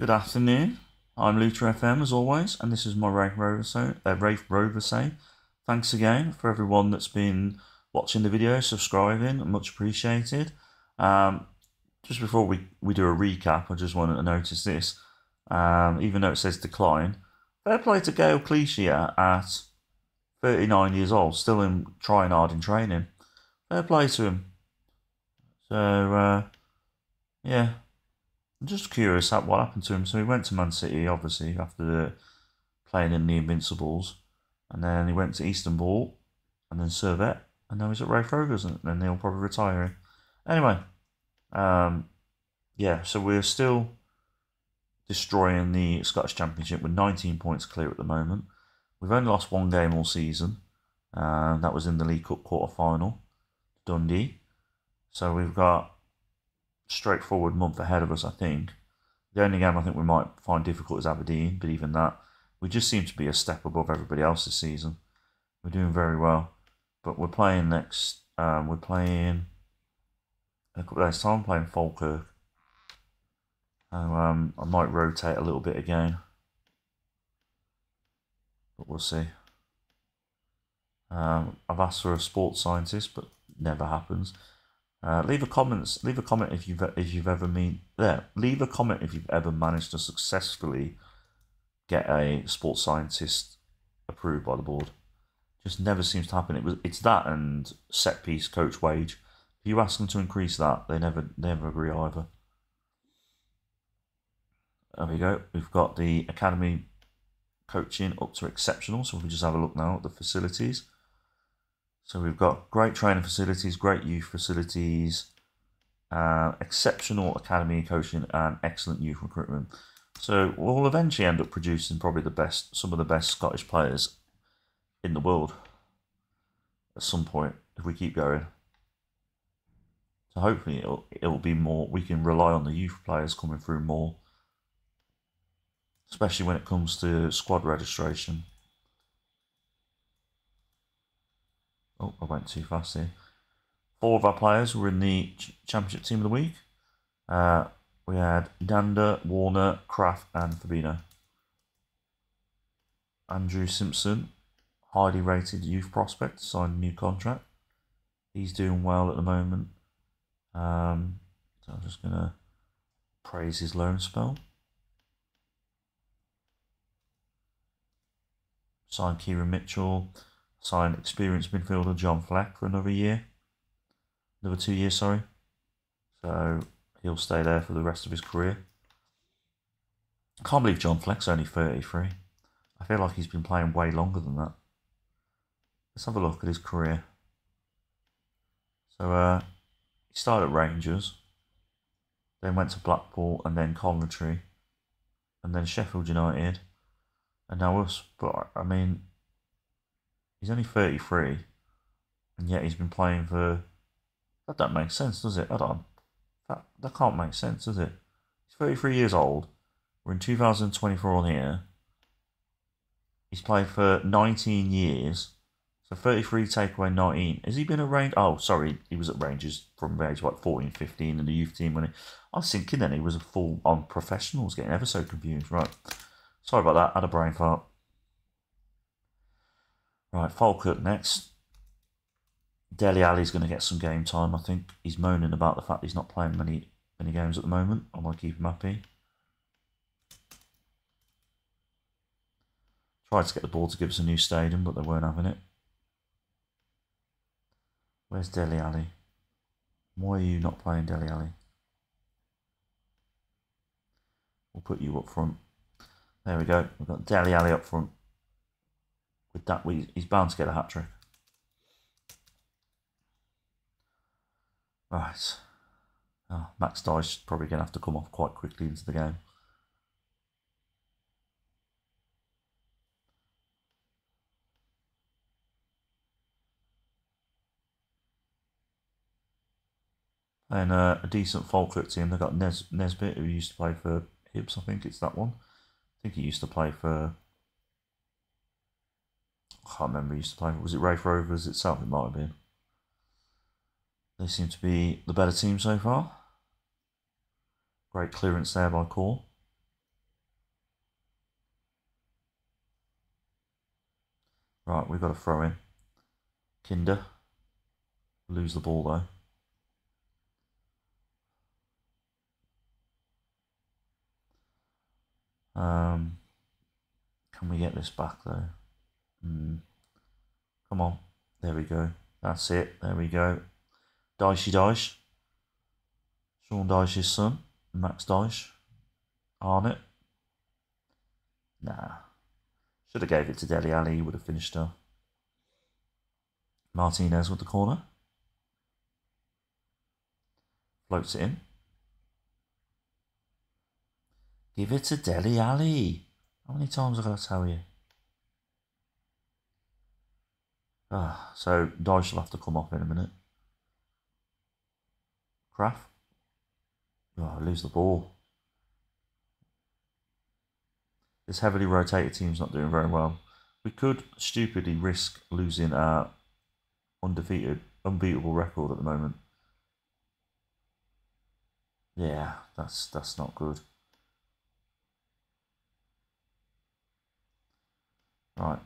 Good afternoon. I'm Lucha FM as always, and this is my Raith Rover say. Uh, Raith. Thanks again for everyone that's been watching the video, subscribing, much appreciated. Um, just before we, we do a recap, I just wanted to notice this. Um, even though it says decline, fair play to Gael Clichy at 39 years old, still in trying hard in training. Fair play to him. So, uh, yeah, I'm just curious at what happened to him. So he went to Man City, obviously, after playing in the Invincibles. And then he went to Istanbul, and then Servette, and now he's at Raith Rovers, and then he'll probably retire. him. Anyway, um, yeah, so we're still destroying the Scottish Championship with 19 points clear at the moment. We've only lost one game all season, uh, that was in the League Cup quarter final, Dundee. So we've got straightforward month ahead of us, I think. The only game I think we might find difficult is Aberdeen, but even that, we just seem to be a step above everybody else this season. We're doing very well, but we're playing next. Um, we're playing in a couple of days' time. Playing Falkirk. um, I might rotate a little bit again, but we'll see. Um, I've asked for a sports scientist, but never happens. Uh, leave a comments. Leave a comment if you've if you've ever mean there. Leave a comment if you've ever managed to successfully get a sports scientist approved by the board. Just never seems to happen. It was it's that and set piece coach wage. If you ask them to increase that, they never they never agree either. There we go. We've got the academy coaching up to exceptional. So if we just have a look now at the facilities. So we've got great training facilities, great youth facilities, uh, exceptional academy coaching, and excellent youth recruitment. So we'll eventually end up producing probably the best, some of the best Scottish players in the world at some point if we keep going. So hopefully it'll it'll be more. We can rely on the youth players coming through more, especially when it comes to squad registration. Oh, I went too fast here. Four of our players were in the Championship Team of the Week. Uh, we had Dhanda, Warner, Krafth, and Fabinho. Andrew Simpson, highly rated youth prospect, signed a new contract. He's doing well at the moment. Um, so I'm just going to praise his loan spell. Signed Kieran Mitchell signed experienced midfielder John Fleck for another year. Another two years, sorry. So he'll stay there for the rest of his career. I can't believe John Fleck's only 33. I feel like he's been playing way longer than that. Let's have a look at his career. So uh, he started at Rangers, then went to Blackpool and then Coventry, and then Sheffield United, and now us. But I mean, He's only 33, and yet he's been playing for. That don't make sense, does it? Hold on. That, that can't make sense, does it? He's 33 years old. We're in 2024 on here. He's played for 19 years. So 33 take away 19. Has he been at Rangers? Oh, sorry. He was at Rangers from age like 14, 15 in the youth team when he. I was thinking then he was a full on professionals, getting ever so confused. Right. Sorry about that. I had a brain fart. Right, Falkirk next. Dele Alli's going to get some game time. I think he's moaning about the fact he's not playing many many games at the moment. I want keep him happy. Tried to get the ball to give us a new stadium, but they weren't having it. Where's Dele Alli? Why are you not playing Dele Alli? We'll put you up front. There we go. We've got Dele Alli up front with that, he's bound to get a hat trick. Right. Oh, Max Dyche is probably going to have to come off quite quickly into the game. And uh, a decent Falkirk team. They've got Nes- Nisbet, who used to play for Hibs, I think it's that one. I think he used to play for I can't remember who used to play. Was it Raith Rovers itself? It might have been. They seem to be the better team so far. Great clearance there by Cor. Right, we've got to throw in. Kinder. Lose the ball though. Um, can we get this back though? Mm. Come on. There we go. That's it. There we go. Dicey Dice. Sean Dyche's son. Max Dyche. Arnott. Nah. Should have gave it to Dele Alli. He would have finished her. Martinez with the corner. Floats it in. Give it to Dele Alli. How many times have I got to tell you? Ah, so Dyche will have to come off in a minute. Krafth. Oh, I lose the ball. This heavily rotated team's not doing very well. We could stupidly risk losing our undefeated, unbeatable record at the moment. Yeah, that's that's not good. Right.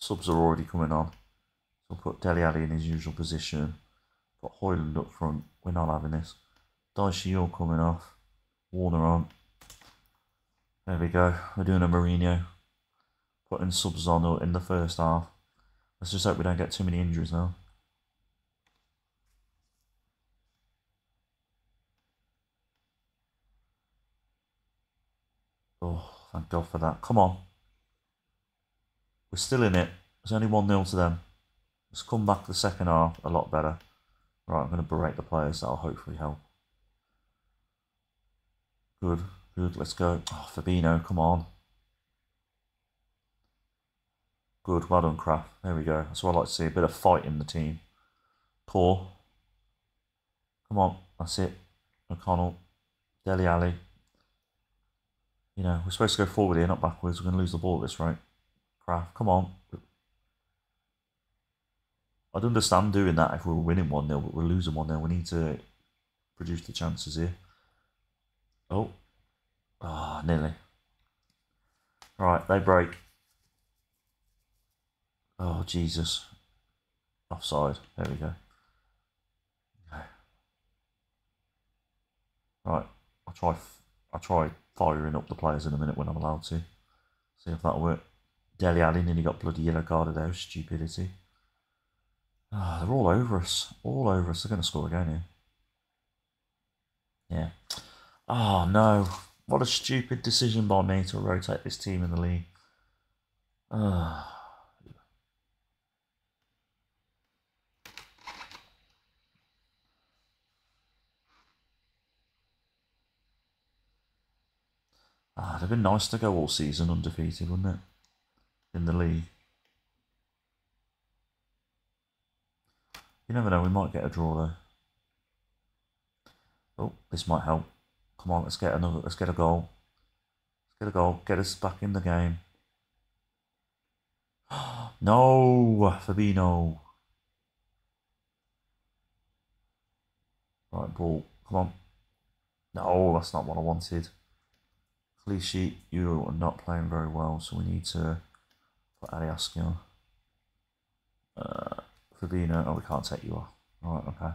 Subs are already coming on. So we'll put Dele Alli in his usual position. Got Højlund up front. We're not having this. You're coming off. Warner on. There we go. We're doing a Mourinho. Putting subs on in the first half. Let's just hope we don't get too many injuries now. Oh, thank God for that. Come on. We're still in it. It's only 1 0 to them. Let's come back the second half a lot better. Right, I'm going to berate the players. That'll hopefully help. Good, good. Let's go. Oh, Fabinho, come on. Good, well done, Krafth. There we go. That's what I like to see. A bit of fight in the team. Poor. Come on, that's it. McConnell. Dele Alli. You know, we're supposed to go forward here, not backwards. We're going to lose the ball at this rate. Come on. I'd understand doing that if we were winning 1 0, but we're losing 1 0. We need to produce the chances here. Oh. Ah, oh, nearly. Right, they break. Oh, Jesus. Offside. There we go. Right, I'll try, I'll try firing up the players in a minute when I'm allowed to. See if that'll work. Dele Alli nearly got bloody yellow carded out. Stupidity. Ah, oh, they're all over us. All over us. They're going to score again here. Yeah. Oh, no. What a stupid decision by me to rotate this team in the league. Ah. Ah, it'd have been nice to go all season undefeated, wouldn't it? In the league. You never know, we might get a draw though. Oh, this might help. Come on, let's get another, let's get a goal. Let's get a goal, get us back in the game. no, Fabinho. Right, ball, come on. No, that's not what I wanted. Clichy, you are not playing very well, so we need to Put Alioski on. Uh, Fabinho, oh, we can't take you off. Alright, okay.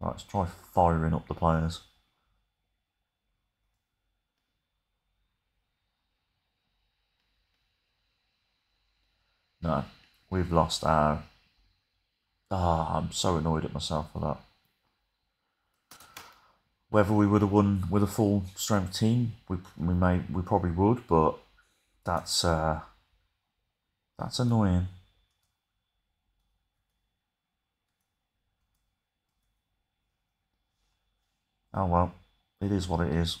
Right, let's try firing up the players. No, we've lost our... Ah, oh, I'm so annoyed at myself for that. Whether we would have won with a full strength team, we we may we probably would, but that's uh, that's annoying. Oh well, it is what it is.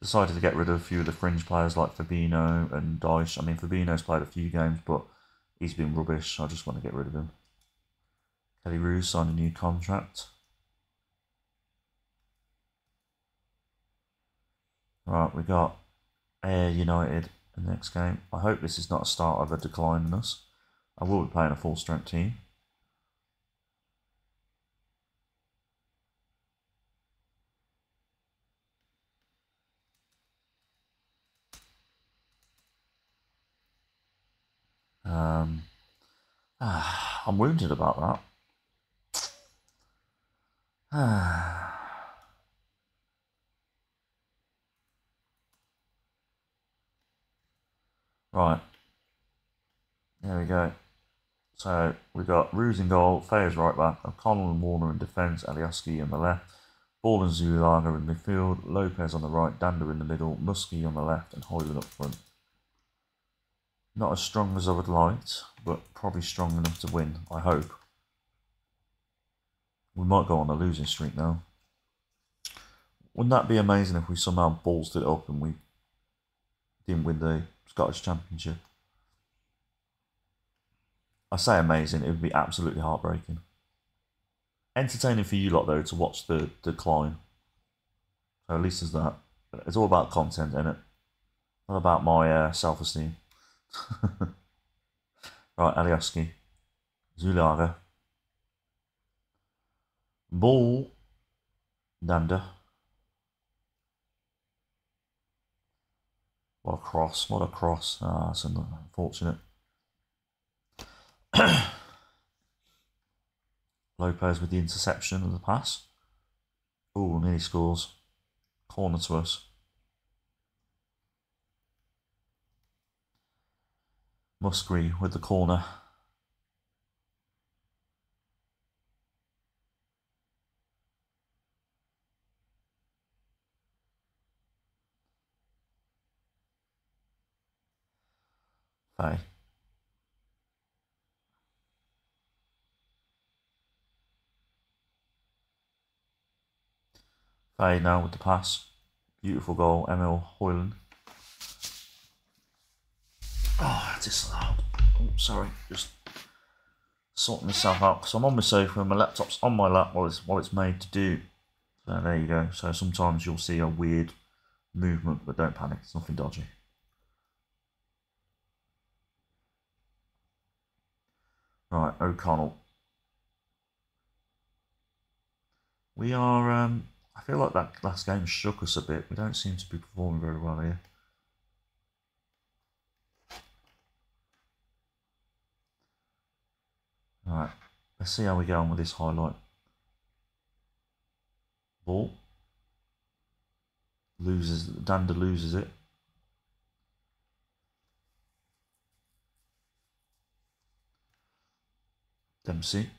Decided to get rid of a few of the fringe players like Fabinho and Dyche. I mean, Fabinho's played a few games, but he's been rubbish. I just want to get rid of him. Kelle Roos signed a new contract. Right, we got Ayr United in the next game. I hope this is not a start of a decline in us. I will be playing a full strength team. Um, ah, I'm wounded about that. right. There we go. So we've got Roos in goal, Fayers right back, O'Connell and Warner in defence, Alioski on the left, Ball and Zulaga in midfield, Lopez on the right, Dhanda in the middle, Muskie on the left, and Højlund up front. Not as strong as I would like, but probably strong enough to win, I hope. We might go on a losing streak now. Wouldn't that be amazing if we somehow ballsed it up and we didn't win the Scottish Championship? I say amazing, it would be absolutely heartbreaking. Entertaining for you lot though to watch the decline. So at least there's that. It's all about content, isn't it? Not about my uh, self esteem. right, Alioski. Zulaga. Ball. Dhanda. What a cross. What a cross. Ah, that's unfortunate. Lopez with the interception of the pass. Oh, nearly scores. Corner to us. Musgrave with the corner. Fai. Fai now with the pass. Beautiful goal, Emil Højlund. Ah, oh, disallowed. Oh, sorry, just sorting myself out because I'm on my sofa and my laptop's on my lap while it's, while it's made to do. So there you go. So sometimes you'll see a weird movement, but don't panic, it's nothing dodgy. Right, O'Connell. We are, um, I feel like that last game shook us a bit. We don't seem to be performing very well here. Alright, let's see how we go on with this highlight. Ball. Loses, Dhanda loses it. Dempsey.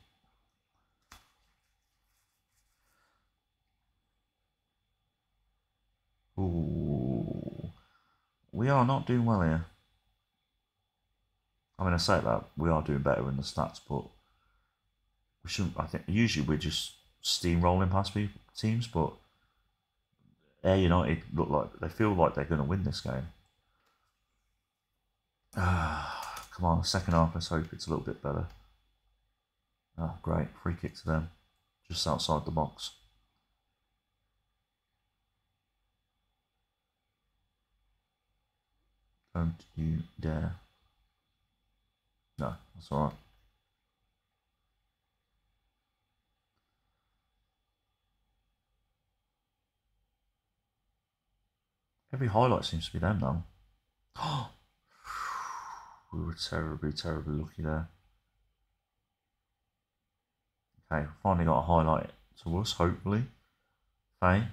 Ooh. We are not doing well here. I mean, I say that we are doing better in the stats, but we shouldn't. I think usually we're just steamrolling past teams, but Ayr United look like they feel like they're going to win this game. Ah, come on, second half. Let's hope it's a little bit better. Oh, great free kick to them, just outside the box. Don't you dare. No, that's alright. Every highlight seems to be them. Oh, we were terribly, terribly lucky there. Okay, finally got a highlight to us, hopefully. Fai.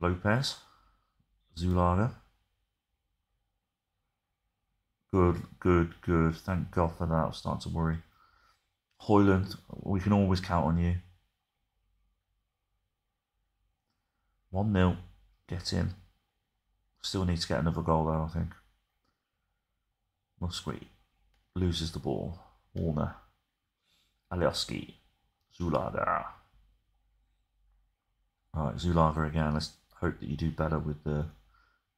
Lopez. Zulaga. Good, good, good. Thank God for that. I'm starting to worry. Højlund, we can always count on you. 1 0. Get in. Still need to get another goal though, I think. Musquet loses the ball. Warner. Alioski. Zulaga. Alright, Zulaga again. Let's hope that you do better with the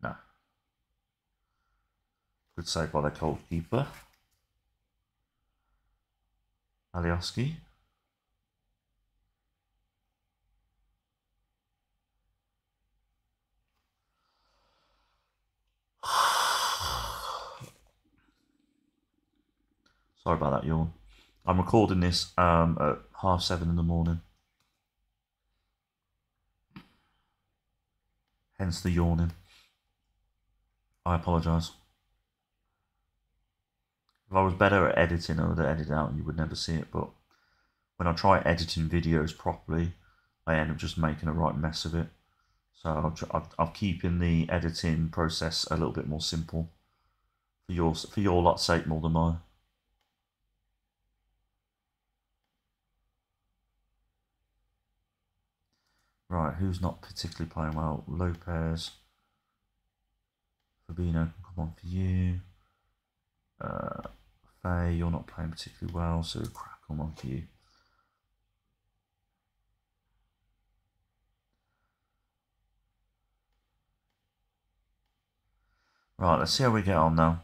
No. Good save by the goalkeeper. Alioski. Sorry about that yawn. I'm recording this um, at half seven in the morning. Hence the yawning. I apologise. If I was better at editing, I would edit out and you would never see it. But when I try editing videos properly, I end up just making a right mess of it. So I'll, I'm keeping the editing process a little bit more simple for your for your lot's sake more than mine. Right, who's not particularly playing well? Lopez. Fabinho can come on for you. Uh, Fai, you're not playing particularly well, so Krafth come on for you. Right, let's see how we get on now.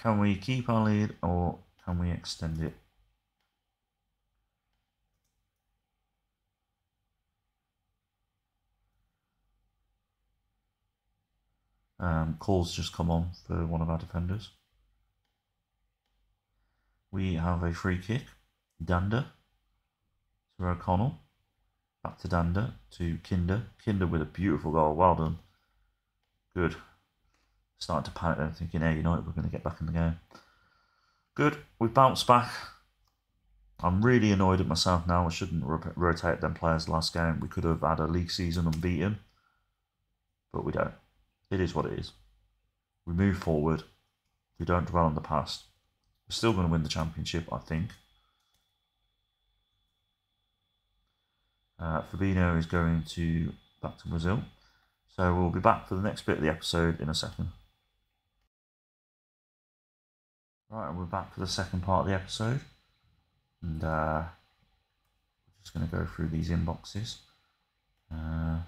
Can we keep our lead or can we extend it? Um, calls just come on for one of our defenders. We have a free kick. Dhanda to O'Connell. Back to Dhanda to Kinder. Kinder with a beautiful goal. Well done. Good. Starting to panic then, thinking, Ayr, United, we're going to get back in the game. Good. We've bounced back. I'm really annoyed at myself now. I shouldn't rotate them players last game. We could have had a league season unbeaten, but we don't. It is what it is. We move forward. We don't dwell on the past. We're still going to win the championship, I think. Uh, is going to back to Brazil. So we'll be back for the next bit of the episode in a second. Right, and we're back for the second part of the episode. And uh, we're just going to go through these inboxes. Uh,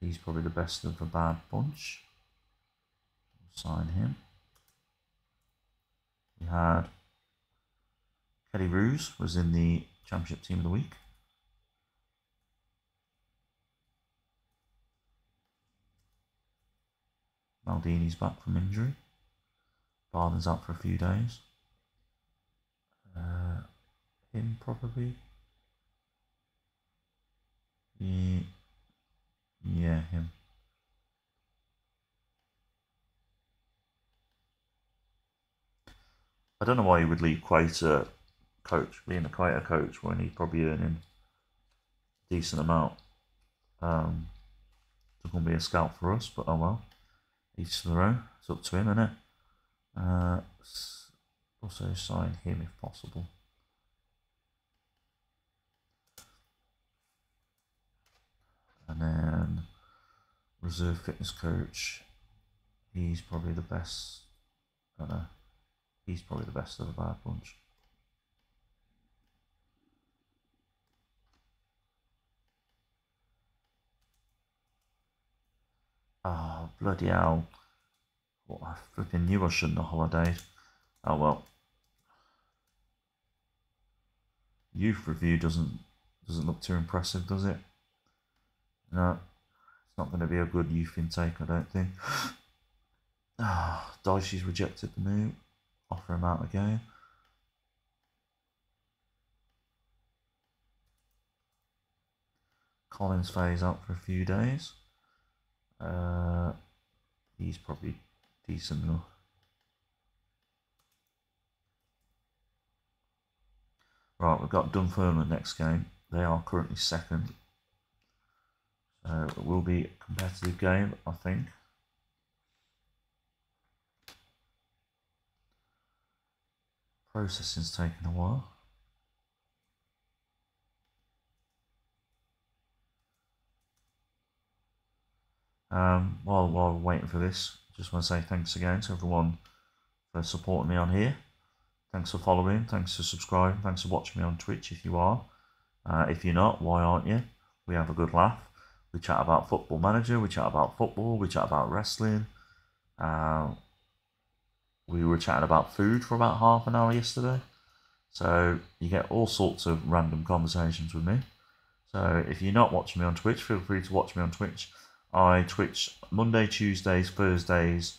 he's probably the best of the bad bunch. sign him. We had Kelle Roos was in the Championship Team of the Week. Maldini's back from injury. Barden's out for a few days. Uh, him probably. Yeah, yeah, him. I don't know why he would leave Quater coach, being a Quater coach, when he's probably earning a decent amount. Um, it's going to be a scout for us, but oh well. Each to their own. It's up to him, isn't it? Uh, also sign him if possible. And then reserve fitness coach. He's probably the best. I don't know. He's probably the best of the bad bunch. Oh, bloody hell. What I flipping knew I shouldn't have holidayed. Oh well. Youth review doesn't doesn't look too impressive, does it? No. It's not going to be a good youth intake, I don't think. Ah, oh, Dicey's rejected the move. Offer him out again. Collins phase out for a few days. Uh, he's probably decent enough. Right, we've got Dunfermline next game. They are currently second. So it will be a competitive game, I think. Processing's taking a while. Um, while, while we're waiting for this, just want to say thanks again to everyone for supporting me on here. Thanks for following, thanks for subscribing, thanks for watching me on Twitch if you are. Uh, if you're not, why aren't you? We have a good laugh. We chat about football manager, we chat about football, we chat about wrestling. Uh, we were chatting about food for about half an hour yesterday. So you get all sorts of random conversations with me. So if you're not watching me on Twitch, feel free to watch me on Twitch. I Twitch Monday, Tuesdays, Thursdays.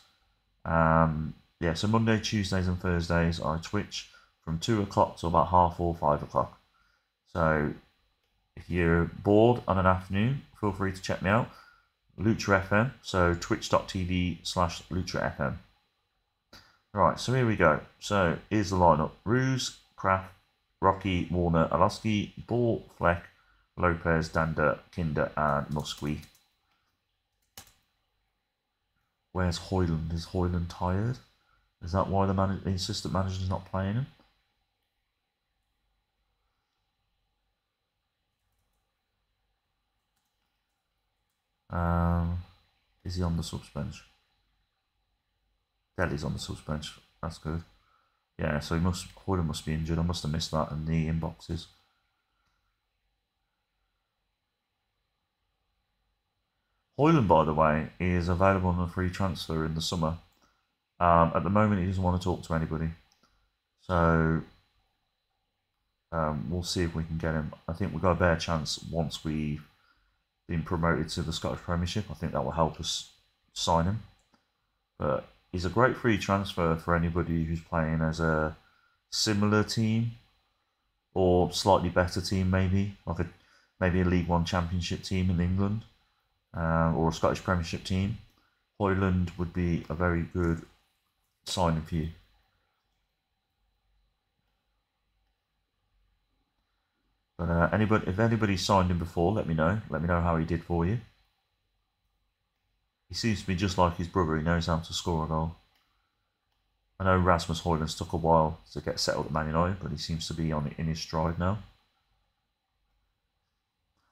Um, yeah, so Monday, Tuesdays, and Thursdays I Twitch from two o'clock to about half or five o'clock. So if you're bored on an afternoon, feel free to check me out. Lucha FM, so twitch.tv slash Lucha FM. Right, so here we go. So here's the lineup. Roos, Krafth, Rocky, Warner, Alioski, Ball, Fleck, Lopez, Dhanda, Kinder, and Muskie. Where's Højlund? Is Højlund tired? Is that why the, man the assistant manager is not playing him? Um, is he on the subs bench? Dele's on the subs bench. That's good. Yeah, so he must Højlund must be injured. I must have missed that in the inboxes. Højlund, by the way, is available on a free transfer in the summer. Um, at the moment, he doesn't want to talk to anybody. So um, we'll see if we can get him. I think we've got a better chance once we've been promoted to the Scottish Premiership. I think that will help us sign him. But he's a great free transfer for anybody who's playing as a similar team or slightly better team, maybe like a maybe a League One Championship team in England uh, or a Scottish Premiership team. Højlund would be a very good signing for you. But uh, anybody, if anybody signed him before, let me know. Let me know how he did for you. He seems to be just like his brother. He knows how to score a goal. I know Rasmus Højlund's took a while to get settled at Man United, but he seems to be on in his stride now.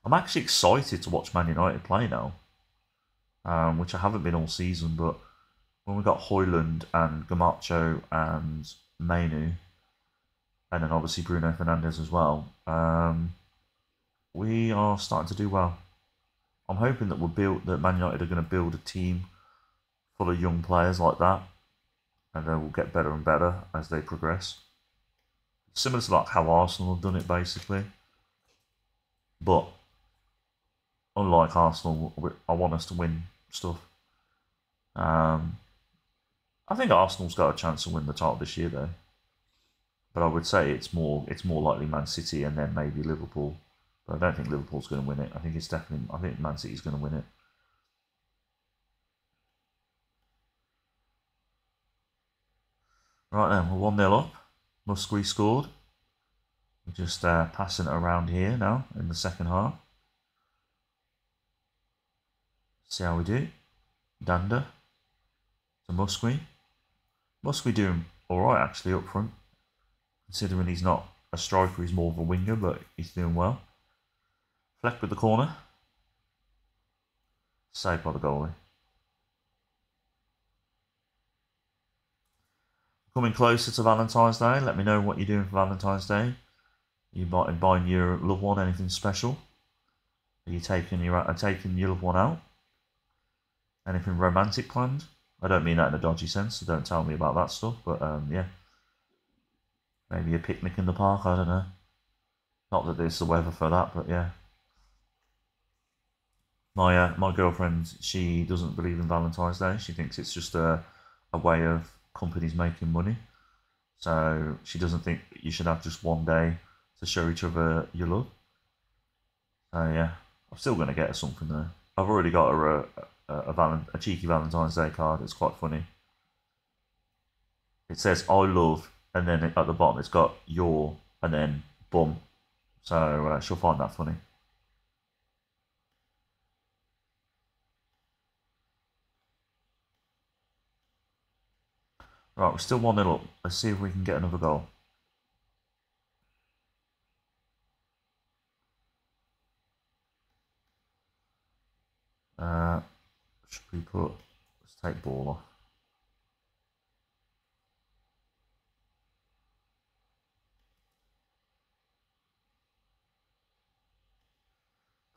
I'm actually excited to watch Man United play now, um, which I haven't been all season. But when we got Højlund and Garnacho and Mainoo, and then obviously Bruno Fernandes as well, um, we are starting to do well. I'm hoping that build that Man United are going to build a team full of young players like that, and they will get better and better as they progress. Similar to like how Arsenal have done it basically, but unlike Arsenal, I want us to win stuff. Um, I think Arsenal's got a chance to win the title this year, though. But I would say it's more it's more likely Man City and then maybe Liverpool. But I don't think Liverpool's going to win it. I think it's definitely I think Man City's going to win it. Right then, we're 1 0 up. Muskie scored. We're just uh, passing it around here now in the second half. See how we do. Dhanda to Muskie. Muskie doing alright actually up front. Considering he's not a striker, he's more of a winger, but he's doing well. Fleck with the corner. Saved by the goalie. Coming closer to Valentine's Day, let me know what you're doing for Valentine's Day. You might buying your loved one anything special? Are you taking your uh, taking your loved one out? Anything romantic planned? I don't mean that in a dodgy sense, so don't tell me about that stuff, but um, yeah. Maybe a picnic in the park, I don't know. Not that there's the weather for that, but yeah. My uh, my girlfriend, she doesn't believe in Valentine's Day. She thinks it's just a, a way of companies making money. So she doesn't think you should have just one day to show each other your love. So yeah, I'm still going to get her something though. I've already got her a, a, a, a cheeky Valentine's Day card. It's quite funny. It says "I love," and then at the bottom it's got "your," and then "boom." So uh, she'll find that funny. Right, we're still 1 0 up. Let's see if we can get another goal. Uh, should we put, let's take ball off.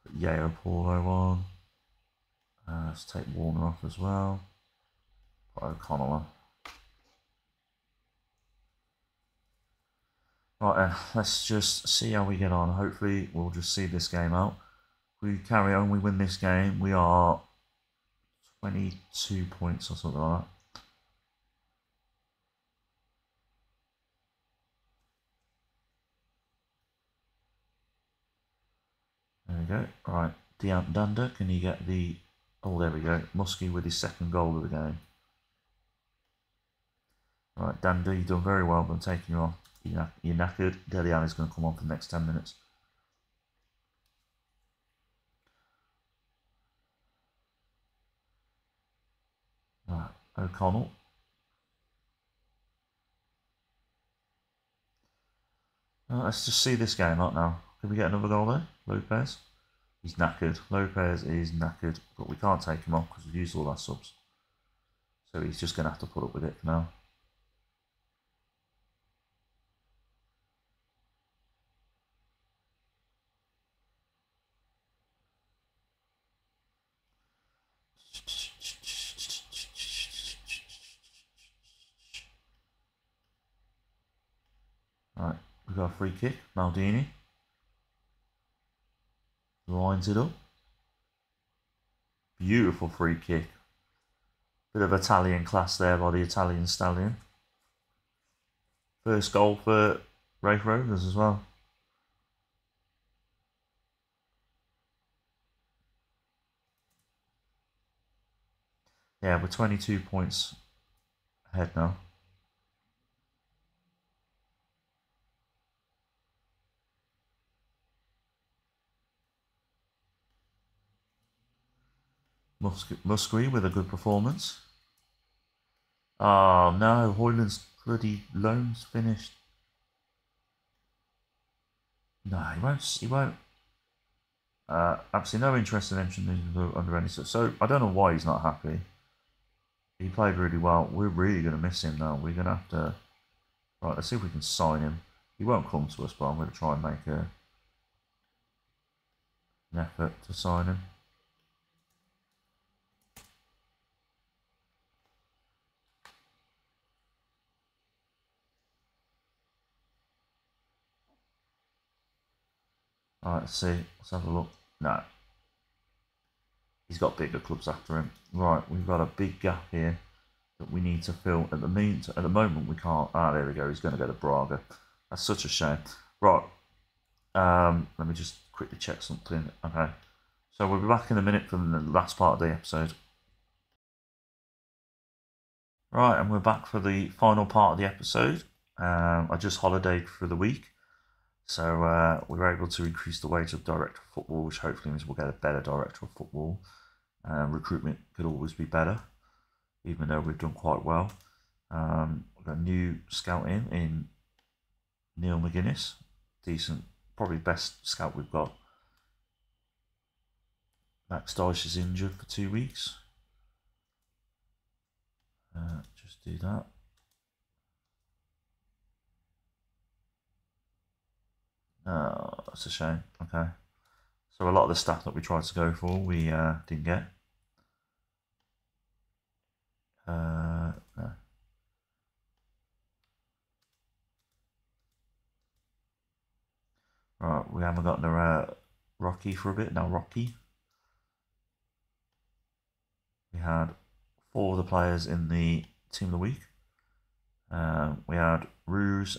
Put Yeo Paulo on. Uh, let's take Warner off as well. Put O'Connell on. Right then, let's just see how we get on. Hopefully we'll just see this game out we carry on, we win this game, we are 22 points or something like that. There we go. Right, Diant Dhanda, can you get the... Oh, there we go. Muskie with his second goal of the game. Right, Dandy, you've done very well. but I'm taking you off. You're, you're knackered. Going to come on for the next 10 minutes. Right, O'Connell. Right, let's just see this game out now. Can we get another goal there? Lopez. He's knackered. Lopez is knackered, but we can't take him off because we've used all our subs. So he's just going to have to put up with it for now. Right, we've got a free kick. Maldini lines it up. Beautiful free kick. Bit of Italian class there by the Italian stallion. First goal for Raith Rovers as well. Yeah, we're 22 points ahead now. Musgrave with a good performance. Oh no, Højlund's bloody loan's finished. No, he won't. He won't. Uh, absolutely no interest in entering under any sort. So I don't know why he's not happy. He played really well. We're really going to miss him now. We're going to have to. Right, let's see if we can sign him. He won't come to us, but I'm going to try and make a, an effort to sign him. Alright, let's see. Let's have a look. No. He's got bigger clubs after him. Right, we've got a big gap here that we need to fill. At the mean, at the moment, we can't. Ah, there we go. He's going to go to Braga. That's such a shame. Right. Um, let me just quickly check something. Okay. So we'll be back in a minute from the last part of the episode. Right, and we're back for the final part of the episode. Um, I just holidayed for the week. So uh, we were able to increase the wage of director of football, which hopefully means we'll get a better director of football. Um, recruitment could always be better, even though we've done quite well. Um, we've got a new scout in, in Neil McGuinness, decent, probably best scout we've got. Max Dyche is injured for two weeks. Uh, just do that. Oh, that's a shame. Okay. So a lot of the stuff that we tried to go for, we uh, didn't get. Uh, no. Right, we haven't gotten a uh, Rocky for a bit. Now Rocky. We had four of the players in the team of the week. Um, we had Roos,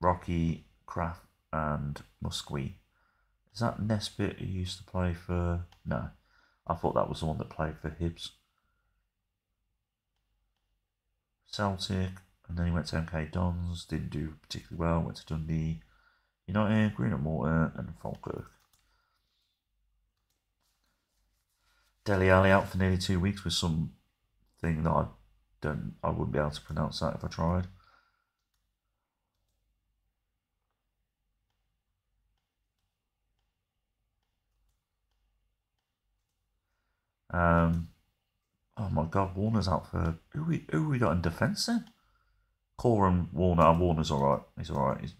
Rocky, Krafth, and Musqui. Is that Nesbitt who used to play for... No, I thought that was the one that played for Hibs. Celtic, and then he went to MK Dons, didn't do particularly well, went to Dundee, United, Greenock Morton, and Falkirk. Dele Alli out for nearly two weeks with some thing that I don't, I wouldn't be able to pronounce that if I tried. Um, oh my God, Warner's out for who we who we got in defence then? Coram Warner. Oh, Warner's all right. He's all right. He's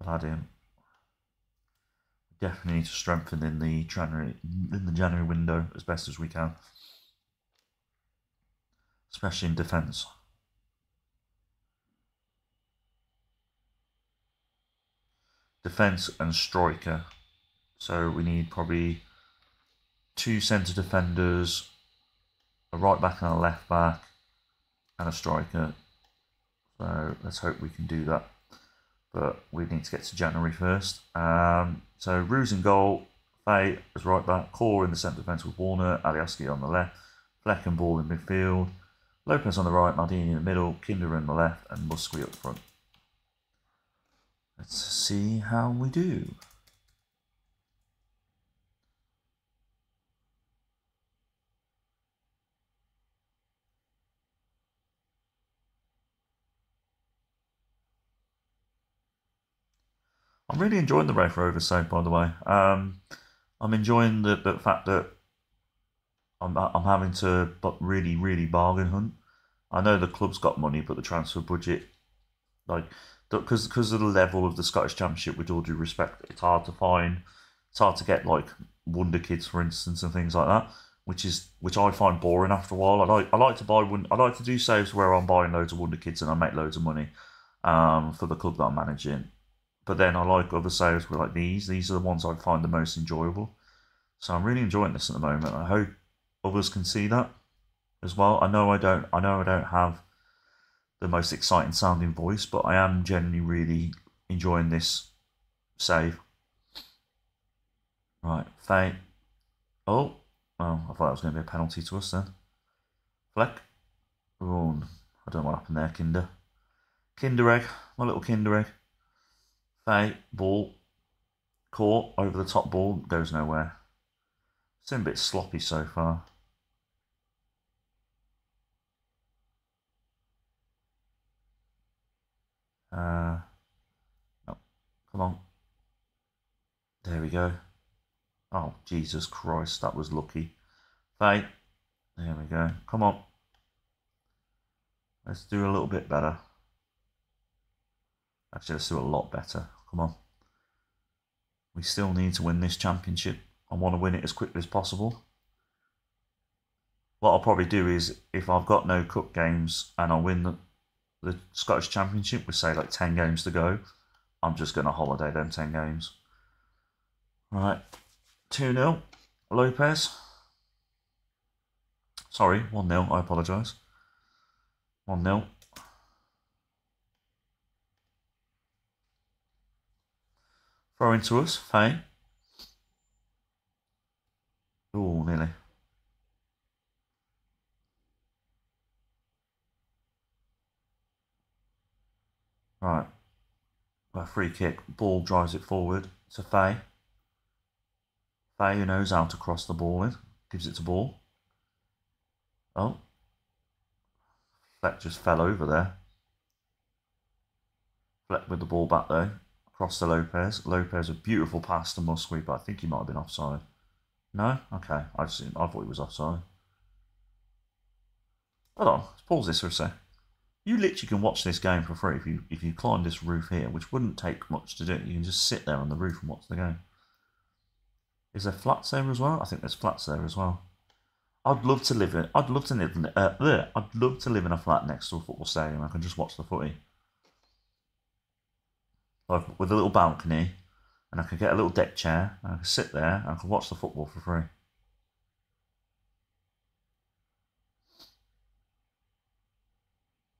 we'll add him. Definitely need to strengthen in the January in the January window as best as we can, especially in defence. Defence and striker so we need probably two centre defenders, a right back and a left back, and a striker. So let's hope we can do that. But we need to get to January first. Um, so Roos in goal, Fai as right back, Core in the centre defence with Warner, Alioski on the left, Fleck and Ball in midfield. Lopez on the right, Maldini in the middle, Kinder on the left, and Musqui up front. Let's see how we do. I'm really enjoying the Raith Rover save, by the way. Um, I'm enjoying the, the fact that I'm, I'm having to but really, really bargain hunt. I know the club's got money, but the transfer budget, like, because because of the level of the Scottish Championship, with all due respect, it's hard to find. It's hard to get like wonder kids, for instance, and things like that, which is which I find boring after a while. I like I like to buy. I like to do saves where I'm buying loads of wonder kids and I make loads of money um, for the club that I'm managing. But then I like other sales like these. These are the ones I find the most enjoyable. So I'm really enjoying this at the moment. I hope others can see that as well. I know I don't. I know I don't have the most exciting sounding voice, but I am genuinely really enjoying this save. Right, Fai. Oh, oh, I thought that was going to be a penalty to us then. Fleck. Oh, I don't know what happened there, Kinder. Kinder egg, my little Kinder egg. Fai, ball, caught over the top ball, goes nowhere. It's been a bit sloppy so far. Uh, oh, come on. There we go. Oh, Jesus Christ, that was lucky. Fai, there we go. Come on. Let's do a little bit better. Actually, let's do a lot better. Come on. We still need to win this championship. I want to win it as quickly as possible. What I'll probably do is, if I've got no cup games and I win the, the Scottish Championship with, say, like 10 games to go, I'm just going to holiday them 10 games. Right. 2 0. Lopez. Sorry, 1 0. I apologise. 1 0. Throw into us, Fai. Oh, nearly. Right. A free kick. Ball drives it forward to Fai. Fai, who knows how to cross the ball in, gives it to Ball. Oh. Fleck just fell over there. Fleck with the ball back there. Cross to Lopez. Lopez, a beautiful pass to Musqui, but I think he might have been offside. No? Okay. I've seen, I thought he was offside. Hold on. Let's pause this for a sec. You literally can watch this game for free if you if you climb this roof here, which wouldn't take much to do. You can just sit there on the roof and watch the game. Is there flats there as well? I think there's flats there as well. I'd love to live in. I'd love to live in. Uh. I'd love to live in a flat next to a football stadium. I can just watch the footy with a little balcony, and I could get a little deck chair, and I could sit there, and I could watch the football for free.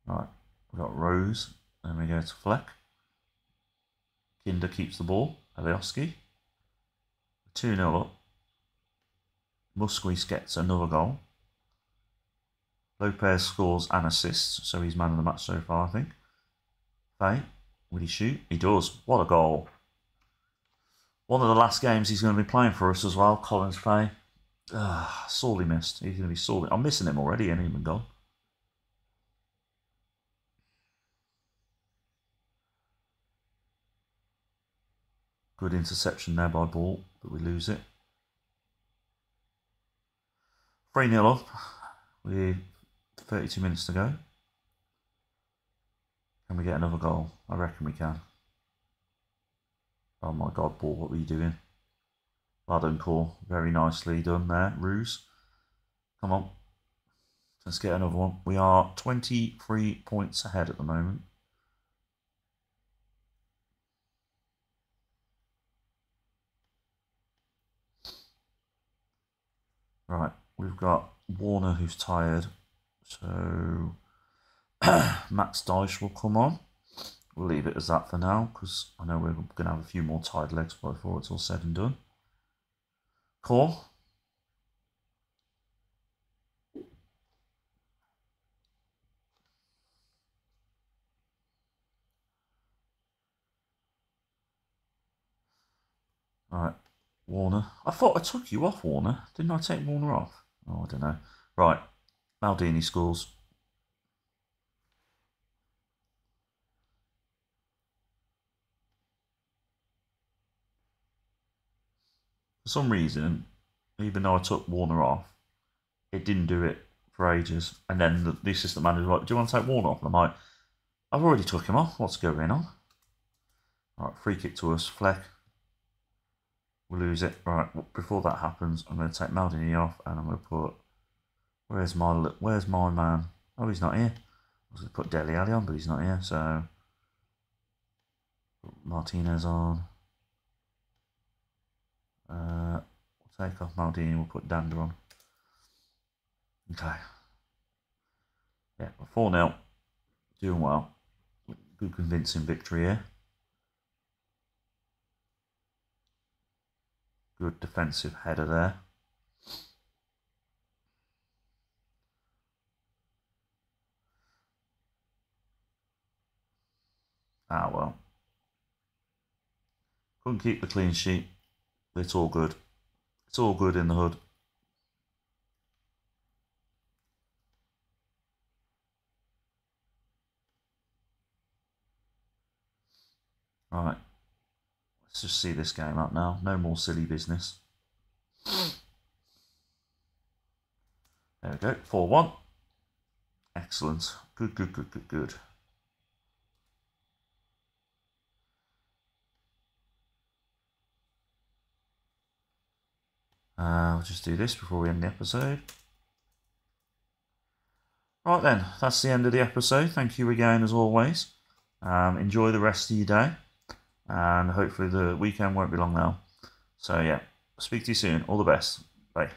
Right, we've got Roos, then we go to Fleck. Kinder keeps the ball, Alioski. 2 0 up. Musquis gets another goal. Lopez scores and assists, so he's man of the match so far, I think. Fai Will he shoot? He does. What a goal. One of the last games he's going to be playing for us as well, Collins Fai. Ah, sorely missed. He's going to be sorely. I'm missing him already, and even gone. Good interception there by Ball, but we lose it. 3 0 up with 32 minutes to go. Can we get another goal? I reckon we can. Oh my god, ball, what were you doing? Well done, Core. Very nicely done there, Roos. Come on. Let's get another one. We are 23 points ahead at the moment. Right, we've got Warner who's tired. So Max Dyche will come on. We'll leave it as that for now because I know we're going to have a few more tied legs before it's all said and done. Cool. Alright, Warner. I thought I took you off Warner. Didn't I take Warner off? Oh, I don't know. Right, Maldini scores. For some reason, even though I took Warner off, it didn't do it for ages. And then the, the assistant manager was like, Do you want to take Warner off? And I'm like, I've already took him off. What's going on? Right, free kick to us. Fleck. We lose it. Right, before that happens, I'm going to take Maldini off and I'm going to put. Where's my Where's my man? Oh, he's not here. I was going to put Dele Alli on, but he's not here. So Martinez on. Uh, we'll take off Maldini. We'll put Dhanda on. Okay. Yeah, 4 0. Doing well. Good convincing victory here. Good defensive header there. Ah well. Couldn't keep the clean sheet. It's all good. It's all good in the hood. Right. Let's just see this game up now. No more silly business. There we go. 4 1. Excellent. Good, good, good, good, good. Uh, I'll just do this before we end the episode. Right then, that's the end of the episode. Thank you again, as always. Um, enjoy the rest of your day and hopefully the weekend won't be long now. So yeah, speak to you soon. All the best. Bye.